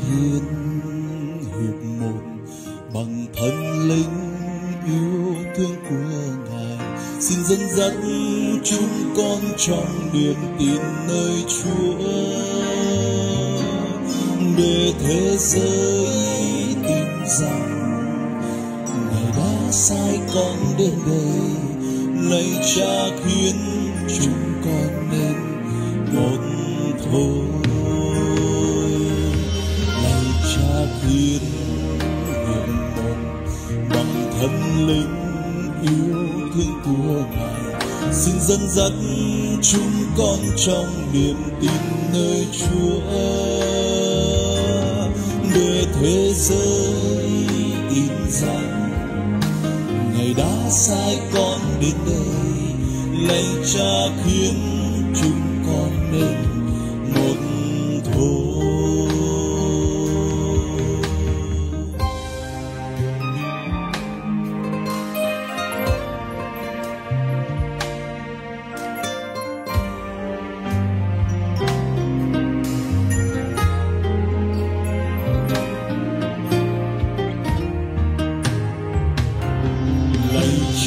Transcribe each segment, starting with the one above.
thiên hiệp một, bằng thần linh yêu thương của ngài. Xin dẫn dắt chúng con trong niềm tin nơi chúa. Để thế giới tin rằng ngài đã sai con đến đây lạy cha khiến chúng con nên một thôi. Thiên khiến một. Bằng thần linh yêu thương của ngài, xin dẫn dắt chúng con trong niềm tin nơi chúa. Để thế giới tin rằng ngài đã sai con đến đây, lạy cha khiến chúng con nên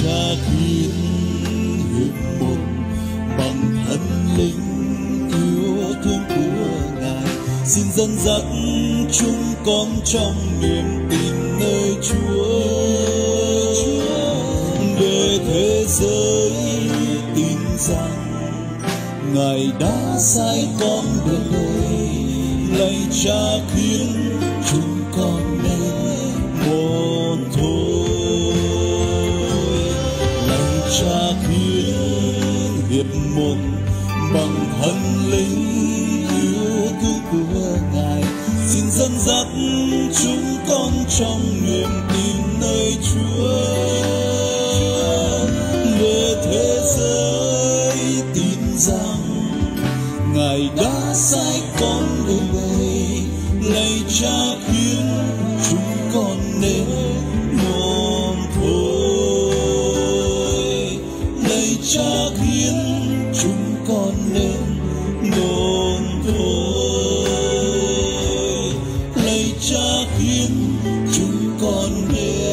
cha khiến hiệp một bằng thần linh yêu thương của ngài. Xin dẫn dắt chúng con trong niềm tin nơi chúa. Để thế giới tin rằng ngài đã sai con đến đây lạy cha khiến chúng con hiệp một bằng thần linh yêu thương của ngài. Xin dẫn dắt chúng con trong niềm tin nơi chúa. Để thế giới tin rằng ngài đã sai con đến đây lạy cha khiến con người.